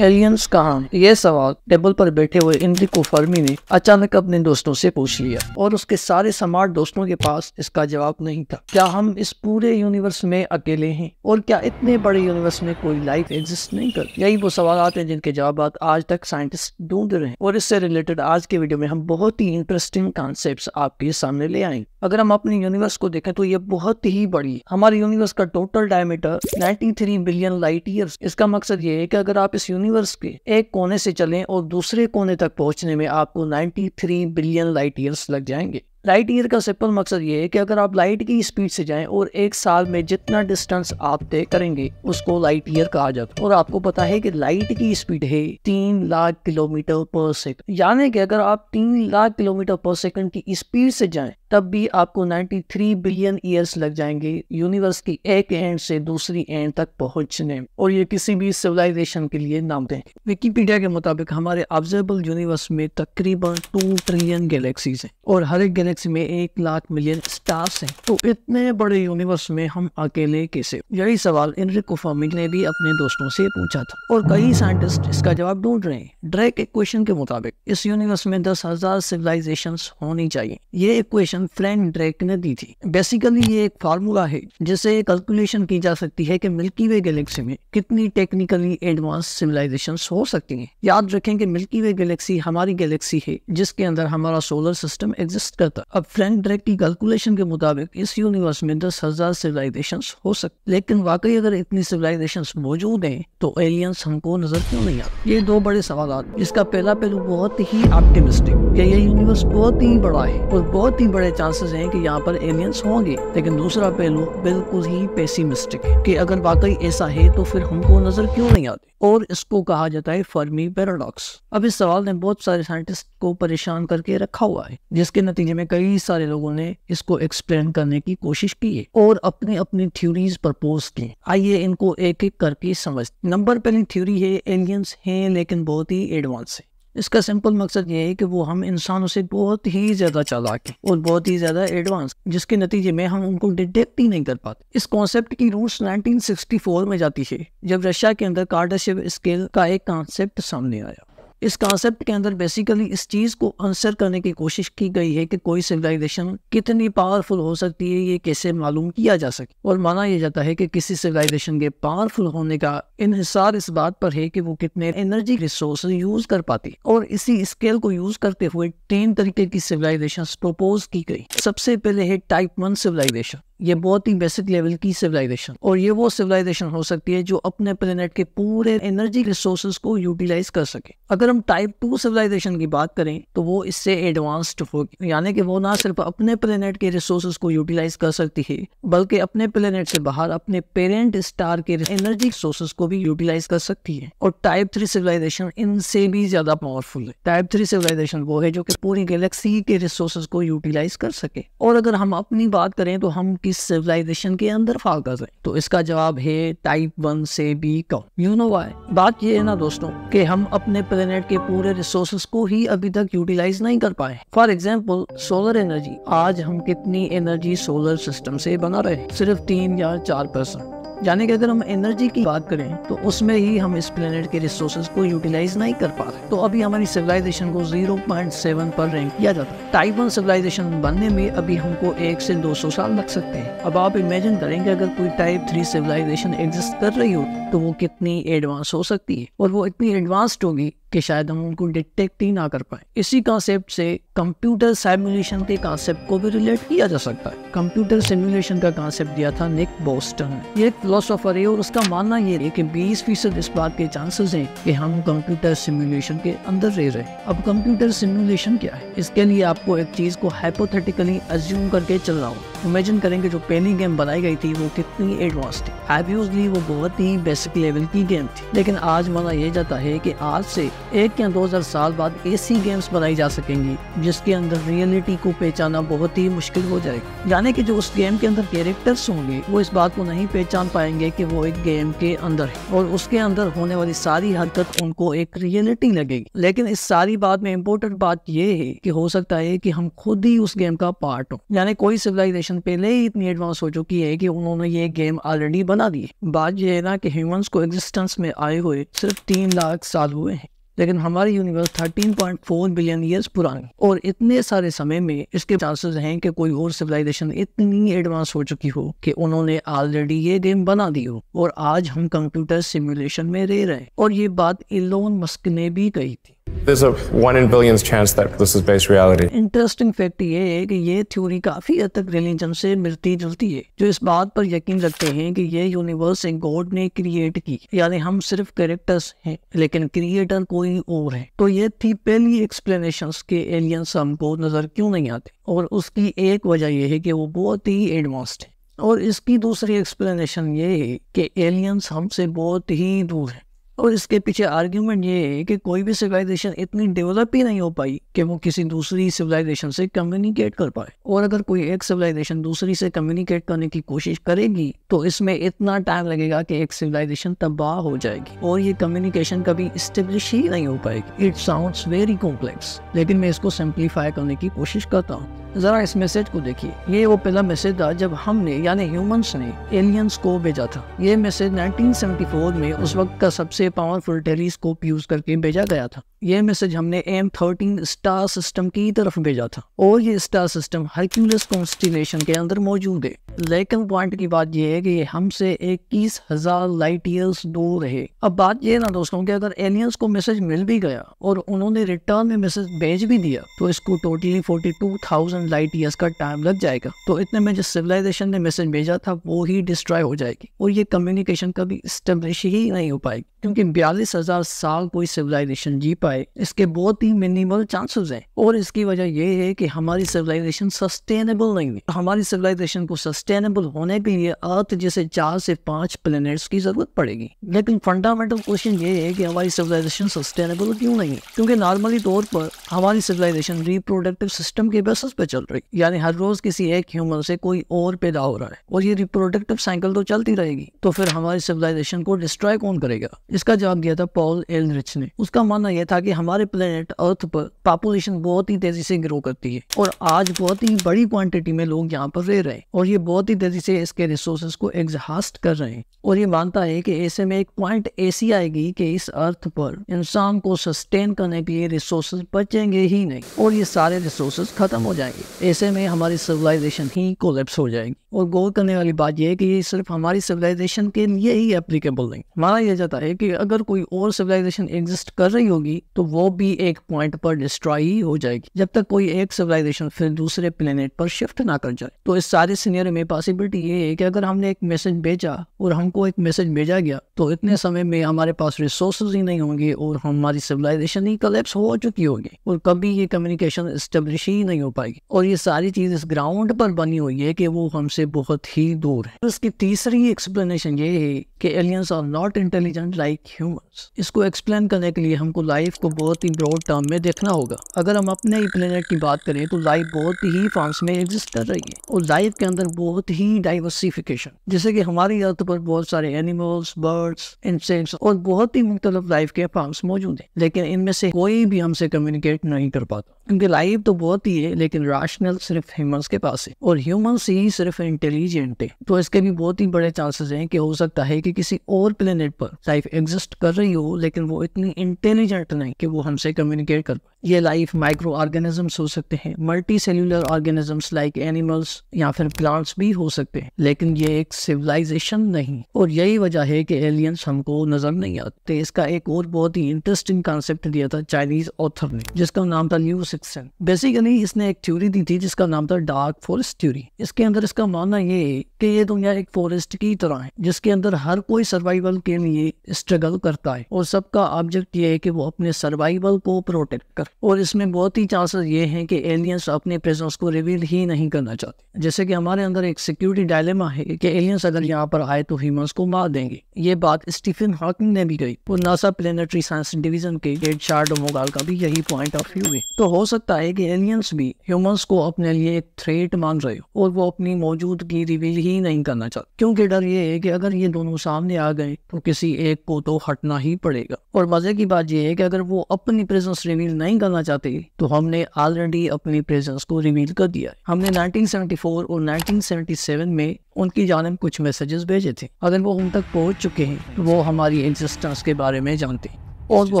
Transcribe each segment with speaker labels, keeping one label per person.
Speaker 1: Aliens कहाँ? यह सवाल टेबल पर बैठे हुए इंद्रिको फर्मी ने अचानक अपने दोस्तों से पूछ लिया और उसके सारे स्मार्ट दोस्तों के पास इसका जवाब नहीं था। क्या हम इस पूरे यूनिवर्स में अकेले हैं? और क्या इतने बड़े यूनिवर्स में कोई लाइफ एग्जिस्ट नहीं कर? यही वो सवाल आते हैं जिनके जवाब आज तक साइंटिस्ट ढूंढ रहे हैं। और इससे रिलेटेड आज के वीडियो में हम बहुत ही इंटरेस्टिंग कॉन्सेप्ट आपके सामने ले आएँगे। अगर हम अपने यूनिवर्स को देखें तो ये बहुत ही बड़ी हमारे यूनिवर्स का total diameter 93 billion light years इसका मकसद ये है कि अगर आप इस यूनिवर्स के एक कोने से चलें और दूसरे कोने तक पहुँचने में आपको 93 बिलियन लाइट ईयर्स लग जाएँगे। लाइट ईयर का सिंपल मकसद ये है कि अगर आप लाइट की स्पीड से जाएँ और एक साल में जितना डिस्टेंस आप तय करेंगे, उसको लाइट ईयर कहा जाता है। और आपको पता है कि लाइट की स्पीड है तीन लाख किलोमीटर पर सेकंड यानी कि अगर आप तीन लाख किलोमीटर पर सेकंड की स्पीड से जाएँ तब भी आपको 93 बिलियन ईयर्स लग जाएँगे यूनिवर्स की एक एंड से दूसरी एंड तक पहुँचने। और ये किसी भी सिविलाइजेशन के लिए नाम दें। विकीपीडिया के मुताबिक हमारे ऑब्जर्वेबल यूनिवर्स में तकरीबन टू ट्रिलियन गैलेक्सीज हैं और हर एक गैलेक्सी में एक लाख मिलियन स्टार्स हैं। तो इतने बड़े यूनिवर्स में हम अकेले कैसे? यही सवाल इनरिको फर्मिंग ने भी अपने दोस्तों से पूछा था। और कई साइंटिस्ट इसका जवाब ढूंढ रहे हैं। ड्रैक इक्वेशन के मुताबिक इस यूनिवर्स में दस हज़ार सिविलाइजेशन होनी चाहिए। ये इक्वेशन कैलकुलेशन फ्रेंड ड्रेक ने दी थी। बेसिकली ये एक फार्मूला है, जिसे कैलकुलेशन की जा सकती है कि मिल्की वे गैलेक्सी में कितनी टेक्निकली एडवांस सिविलाइजेशन हो सकती हैं। याद रखें कि मिल्की वे गैलेक्सी हमारी गैलेक्सी है, जिसके अंदर हमारा सोलर सिस्टम एग्जिस्ट करता अब फ्रेंड ड्रेक की कैलकुलेशन के मुताबिक इस यूनिवर्स में दस हज़ार सिविलाइजेशन हो सकती लेकिन वाकई अगर इतनी सिविलाइजेशन मौजूद है तो एलियंस हमको नज़र क्यों नहीं आते? ये दो बड़े सवाल इसका पहला पहलू बहुत ही ऑप्टिमिस्टिक यूनिवर्स बहुत ही बड़ा है और बहुत ही बड़े बड़े चांसेस हैं कि यहाँ पर एलियंस होंगे। लेकिन दूसरा पहलू बिल्कुल ही पेसिमिस्टिक है कि अगर वाकई ऐसा है तो फिर हमको नज़र क्यों नहीं आती? और इसको कहा जाता है फर्मी पैराडॉक्स अब इस सवाल ने बहुत सारे साइंटिस्ट को परेशान करके रखा हुआ है, जिसके नतीजे में कई सारे लोगों ने इसको एक्सप्लेन करने की कोशिश की है और अपनी अपनी थ्योरीज प्रपोज की आइए इनको एक एक करके समझ नंबर पहली थ्योरी है एलियंस हैं, लेकिन बहुत ही एडवांस है। इसका सिंपल मकसद ये है कि वो हम इंसानों से बहुत ही ज़्यादा चालाक हैं और बहुत ही ज़्यादा एडवांस जिसके नतीजे में हम उनको डिटेक्ट ही नहीं कर पाते। इस कॉन्सेप्ट की रूट्स 1964 में जाती है, जब रशिया के अंदर कार्डरशिप स्केल का एक कॉन्सेप्ट सामने आया। इस कॉन्सेप्ट के अंदर बेसिकली इस चीज़ को आंसर करने की कोशिश की गई है कि कोई सिविलाइजेशन कितनी पावरफुल हो सकती है, ये कैसे मालूम किया जा सके? और माना यह जाता है कि किसी सिविलाइजेशन के पावरफुल होने का इनहिसार इस बात पर है कि वो कितने एनर्जी रिसोर्स यूज़ कर पाती और इसी स्केल को यूज़ करते हुए तीन तरीके की सिविलाइजेशन प्रपोज की गई। सबसे पहले है टाइप वन सिविलाइजेशन ये बहुत ही बेसिक लेवल की सिविलाइजेशन और ये वो सिविलाइजेशन हो सकती है जो अपने प्लेनेट के पूरे एनर्जी रिसोर्सेज को यूटिलाइज कर सके। अगर हम टाइप टू सिविलाइजेशन की बात करें तो वो इससे एडवांस्ड होगी। यानी कि वो ना सिर्फ़ अपने प्लेनेट के रिसोर्सेज को यूटिलाइज कर सकती है, बल्कि अपने प्लेनेट से बाहर अपने पेरेंट स्टार के एनर्जी रिसोर्सेज को भी यूटिलाइज कर सकती है। और टाइप थ्री सिविलाइजेशन इनसे भी ज़्यादा पावरफुल है। टाइप थ्री सिविलाइजेशन वो है जो कि पूरी गैलेक्सी के रिसोर्सेज को यूटिलाइज कर सके। और अगर हम अपनी बात करें तो हम किस सिविलाइजेशन के अंदर कर रहे तो इसका जवाब है टाइप वन से भी कम यू नो वाई बात ये है ना दोस्तों, कि हम अपने प्लेनेट के पूरे रिसोर्सेस को ही अभी तक यूटिलाइज नहीं कर पाए। फॉर एग्ज़ाम्पल सोलर एनर्जी आज हम कितनी एनर्जी सोलर सिस्टम से बना रहे सिर्फ़ तीन या चार परसेंट यानी कि अगर हम एनर्जी की बात करें तो उसमें ही हम इस प्लेनेट के रिसोर्सेज को यूटिलाइज नहीं कर पा रहे। तो अभी हमारी सिविलाइजेशन को 0.7 पर रैंक किया जाता है। टाइप वन सिविलाइजेशन बनने में अभी हमको एक से 200 साल लग सकते हैं। अब आप इमेजिन करेंगे अगर कोई टाइप थ्री सिविलाइजेशन एग्जिस्ट कर रही हो तो वो कितनी एडवांस हो सकती है? और वो इतनी एडवांस्ड होगी कि शायद हम उनको डिटेक्ट ही ना कर पाए। इसी कॉन्सेप्ट से कंप्यूटर सिमुलेशन के कॉन्सेप्ट को भी रिलेट किया जा सकता है। कंप्यूटर सिमुलेशन का कॉन्सेप्ट दिया था निक बोस्टन ने। ये एक फिलोसोफर है और उसका मानना ये है कि 20 फ़ीसद इस बात के चांसेस हैं कि हम कंप्यूटर सिमुलेशन के अंदर रह रहे हैं। अब कंप्यूटर सिमुलेशन क्या है? इसके लिए आपको एक चीज़ को हाइपोथेटिकली अज्यूम करके चल रहा हूँ। इमेजिन करेंगे जो पहली गेम बनाई गई थी, वो कितनी एडवांस थी। एब्यूजली वो बहुत ही बेसिक लेवल की गेम थी। लेकिन आज माना यह जाता है कि आज से एक या दो हज़ार साल बाद ऐसी गेम्स बनाई जा सकेंगी, जिसके अंदर रियलिटी को पहचाना बहुत ही मुश्किल हो जाएगा। यानी कि जो उस गेम के अंदर कैरेक्टर्स होंगे, वो इस बात को नहीं पहचान पाएँगे कि वो एक गेम के अंदर है, और उसके अंदर होने वाली सारी हरकत उनको एक रियलिटी लगेगी। लेकिन इस सारी बात में इम्पोर्टेंट बात ये है कि हो सकता है कि हम खुद ही उस गेम का पार्ट हो। यानी कोई सिविलाइजेशन पहले ही इतनी एडवांस हो चुकी है कि उन्होंने ये गेम ऑलरेडी बना दी बात ये है ना कि ह्यूमंस को एग्जिस्टेंस में आए हुए सिर्फ़ तीन लाख साल हुए हैं। लेकिन हमारी यूनिवर्स 13.4 बिलियन ईयर्स पुरानी और इतने सारे समय में इसके चांसेस हैं कि कोई और सिविलाइजेशन इतनी एडवांस हो चुकी हो कि उन्होंने ऑलरेडी ये गेम बना दी हो। और आज हम कंप्यूटर सिमुलेशन में रह रहे हैं। और ये बात इलोन मस्क ने भी कही थी।
Speaker 2: There's a one in billions chance that this is based reality.
Speaker 1: Interesting fact ये है कि ये थ्योरी काफ़ी हद तक रिलीजन से मिलती जुलती है, जो इस बात पर यकीन रखते हैं कि ये यूनिवर्स एक गॉड ने क्रिएट की। यानी हम सिर्फ़ कैरेक्टर्स हैं, लेकिन क्रिएटर कोई और है। तो ये थी पहली एक्सप्लेनेशन के एलियंस हमको नज़र क्यों नहीं आते? और उसकी एक वजह यह है कि वो बहुत ही एडवांस्ड है। और इसकी दूसरी एक्सप्लेनेशन ये है कि एलियंस हमसे बहुत ही दूर है। और इसके पीछे आर्ग्यूमेंट ये है कि कोई भी सिविलाइजेशन इतनी डेवलप ही नहीं हो पाई कि वो किसी दूसरी सिविलाइजेशन से कम्युनिकेट कर पाए। और अगर कोई एक सिविलाइजेशन दूसरी से कम्युनिकेट करने की कोशिश करेगी तो इसमें इतना टाइम लगेगा कि एक सिविलाइजेशन तबाह हो जाएगी और ये कम्युनिकेशन कभी स्टेब्लिश ही नहीं हो पाएगी। इट साउंड वेरी कॉम्प्लेक्स लेकिन मैं इसको सिंप्लीफाई करने की कोशिश करता हूँ। जरा इस मैसेज को देखिए। ये वो पहला मैसेज था जब हमने, यानी ह्यूमंस ने एलियंस को भेजा था। ये मैसेज 1974 में उस वक्त का सबसे पावरफुल टेलीस्कोप यूज़ करके भेजा गया था। ये मैसेज हमने एम थर्टीन स्टार सिस्टम की तरफ़ भेजा था और ये स्टार सिस्टम हरक्यूलस कॉन्स्टिलेशन के अंदर मौजूद है। लेकिन पॉइंट की बात यह है कि ये हमसे इक्कीस हज़ार लाइट ईयर्स दूर है अब बात ये ना दोस्तों कि अगर एलियंस को मैसेज मिल भी गया और उन्होंने रिटर्न में मैसेज भेज भी दिया तो इसको totally forty two thousand light years का टाइम लग जाएगा। तो इतने में जिस सिविलाइजेशन ने मैसेज भेजा था, वो ही डिस्ट्रॉय हो जाएगी और ये कम्युनिकेशन कभी स्टेब्लिश ही नहीं हो पाएगी, क्योंकि बयालीस हज़ार साल कोई सिविलाइजेशन जी पाए इसके बहुत ही मिनिमल चांसेस हैं। और इसकी वजह यह है कि हमारी सिविलाइजेशन सस्टेनेबल नहीं है। हमारी सिविलाइजेशन को सस्टेनेबल होने के लिए अर्थ जैसे चार से पाँच प्लेनेट्स की ज़रूरत पड़ेगी। लेकिन फंडामेंटल क्वेश्चन ये है कि हमारी सिविलाइजेशन सस्टेनेबल क्यों नहीं है? क्योंकि नॉर्मली तौर पर हमारी सिविलाइजेशन रिप्रोडक्टिव सिस्टम के बेसिस पे चल रही है। यानी हर रोज किसी एक ह्यूमन से कोई और पैदा हो रहा है। और ये रिप्रोडक्टिव साइकिल तो चलती रहेगी। तो फिर हमारी सिविलाइजेशन को डिस्ट्रॉय कौन करेगा? इसका जवाब दिया था पॉल एल रिच ने। उसका मानना यह था कि हमारे प्लेनेट अर्थ पर पॉपुलेशन बहुत ही तेज़ी से ग्रो करती है। और आज बहुत ही बड़ी क्वांटिटी में लोग यहाँ पर रह रहे हैं। और ये बहुत ही तेज़ी से इसके रिसोर्सेज को एग्जहास्ट कर रहे हैं। और ये मानता है कि ऐसे में एक पॉइंट ऐसी आएगी कि इस अर्थ पर इंसान को सस्टेन करने के लिए रिसोर्सेज बचेंगे ही नहीं। और ये सारे रिसोर्सेज खत्म हो जाएँगे। ऐसे में हमारी सिविलाइजेशन ही कोलेप्स हो जाएगी। और गौर करने वाली बात यह है कि ये सिर्फ़ हमारी सिविलाइजेशन के लिए ही एप्लीकेबल नहीं। माना यह जाता है कि अगर कोई और सिविलाइजेशन एग्जिस्ट कर रही होगी तो वो भी एक पॉइंट पर डिस्ट्रॉय ही हो जाएगी। जब तक कोई एक सिविलाइजेशन फिर दूसरे प्लेनेट पर शिफ्ट ना कर जाए। तो इस सारे सीनियर में पॉसिबिलिटी ये है कि अगर हमने एक मैसेज भेजा और हमको एक मैसेज भेजा गया तो इतने समय में हमारे पास रिसोर्सेज ही नहीं होंगे और हमारी सिविलाइजेशन ही कलेप्स हो चुकी होगी और कभी ये कम्युनिकेशन स्टेब्लिश ही नहीं हो पाएगी। और ये सारी चीज़ इस ग्राउंड पर बनी हुई है कि वो हमसे बहुत ही दूर है। उसकी तीसरी एक्सप्लेनेशन ये है कि aliens are not intelligent like humans इसको एक्सप्लेन करने के लिए हमको लाइफ को बहुत ही ब्रॉड टर्म में देखना होगा। अगर हम अपने ही प्लेनेट की बात करें तो लाइफ बहुत ही फॉर्म्स में एग्जिस्ट कर रही है और लाइफ के अंदर बहुत ही डाइवर्सिफिकेशन जैसे कि हमारी अर्थ पर बहुत सारे एनिमल्स बर्ड्स इंसेक्ट्स और बहुत ही मुख्तलिफ़ लाइफ के फॉर्म्स मौजूद हैं। लेकिन इनमें से कोई भी हमसे कम्युनिकेट नहीं कर पाता। क्योंकि लाइफ तो बहुत ही है, लेकिन राशनल सिर्फ़ ह्यूमंस के पास है और ह्यूमंस ही सिर्फ़ इंटेलिजेंट है। तो इसके भी बहुत ही बड़े चांसेस हैं कि हो सकता है कि किसी और प्लेनेट पर लाइफ एग्जिस्ट कर रही हो, लेकिन वो इतनी इंटेलिजेंट नहीं कि वो हमसे कम्युनिकेट कर पाए। ये लाइफ माइक्रो ऑर्गेनिजम्स हो सकते हैं multicellular organisms like animals या फिर प्लांट्स भी हो सकते हैं, लेकिन ये एक सिविलाइजेशन नहीं। और यही वजह है कि एलियंस हमको नज़र नहीं आते। इसका एक और बहुत ही इंटरेस्टिंग कॉन्सेप्ट दिया था चाइनीज़ ऑथर ने, जिसका नाम था न्यू सिक्सन बेसिकली इसने एक थ्योरी दी थी जिसका नाम था डार्क फॉरेस्ट थ्योरी इसके अंदर इसका मानना ये है कि ये दुनिया एक फॉरेस्ट की तरह है, जिसके अंदर हर कोई सर्वाइवल के लिए स्ट्रगल करता है और सबका ऑब्जेक्ट ये है कि वो अपने सर्वाइवल को प्रोटेक्ट कर। और इसमें बहुत ही चांसेस ये हैं कि एलियंस अपने प्रेजेंस को रिवील ही नहीं करना चाहते। जैसे कि हमारे अंदर एक सिक्योरिटी डायलेमा है कि एलियंस अगर यहाँ पर आए तो ह्यूमंस को मार देंगे। ये बात स्टीफन हॉकिंग ने भी कही। और नासा प्लेनेटरी साइंस डिवीज़न के चार्ड मोगाल का भी यही पॉइंट ऑफ़ व्यू है। तो हो सकता है कि एलियंस भी ह्यूमंस को अपने लिए एक थ्रेट मान रहे हो, और वो अपनी मौजूदगी रिवील ही नहीं करना चाहते। क्योंकि डर ये है कि अगर ये दोनों सामने आ गए तो किसी एक को तो हटना ही पड़ेगा। और मज़े की बात यह है कि अगर वो अपनी प्रेजेंस रिवील नहीं करना चाहते तो हमने ऑलरेडी अपनी प्रेजेंस को रिवील कर दिया है। हमने 1974 और 1977 में उनकी जानब कुछ मैसेजेस भेजे थे। अगर वो उन तक पहुँच चुके हैं तो वो हमारी एग्जिस्टेंस के बारे में जानते हैं। और वो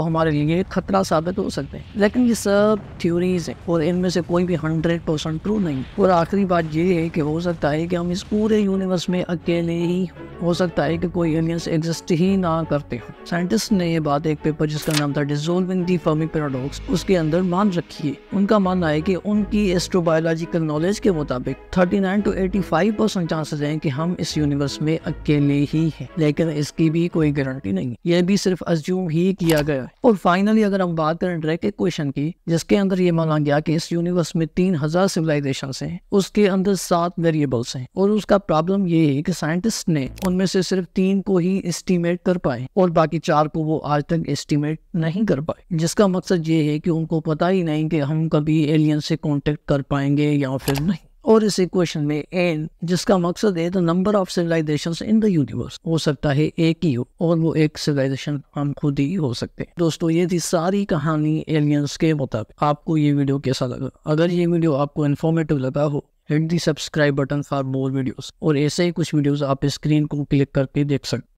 Speaker 1: हमारे लिए खतरा साबित हो सकते हैं। लेकिन ये सब थ्योरीज हैं और इनमें से कोई भी हंड्रेड परसेंट ट्रू नहीं। और आखिरी बात ये है कि हो सकता है कि हम इस पूरे यूनिवर्स में अकेले ही हो सकता है कि कोई एलियंस एग्जिस्ट ही ना करते हो। साइंटिस्ट ने ये बात एक पेपर जिसका नाम था डिजोल्विंग दी फर्मी पैराडॉक्स उसके अंदर मान रखी है। उनका मानना है कि उनकी एस्ट्रोबायोलॉजिकल नॉलेज के मुताबिक 39 टू 85 परसेंट चांसेस हैं कि हम इस यूनिवर्स में अकेले ही हैं। लेकिन इसकी भी कोई गारंटी नहीं यह भी सिर्फ़ अज्यूम ही किया गया है। और फाइनली अगर हम बात करें डायरेक्ट क्वेश्चन की, जिसके अंदर ये माना गया कि इस यूनिवर्स में तीन हज़ार सिविलाइजेशन हैं, उसके अंदर सात वेरिएबल्स हैं। और उसका प्रॉब्लम ये है कि साइंटिस्ट ने उनमें से सिर्फ़ तीन को ही एस्टिमेट कर पाए और बाकी चार को वो आज तक एस्टिमेट नहीं कर पाए। जिसका मकसद ये है कि उनको पता ही नहीं कि हम कभी एलियन से कॉन्टेक्ट कर पाएँगे या फिर नहीं। और इस इक्वेशन में एन जिसका मकसद है the number of civilisation in the universe हो सकता है एक ही हो, और वो एक सिविलाइजेशन हम खुद ही हो सकते हैं। दोस्तों, ये थी सारी कहानी एलियंस के मुताबिक। आपको ये वीडियो कैसा लगा? अगर ये वीडियो आपको इन्फॉर्मेटिव लगा हो hit the subscribe button for more videos और ऐसे ही कुछ वीडियोस आप स्क्रीन को क्लिक करके देख सकते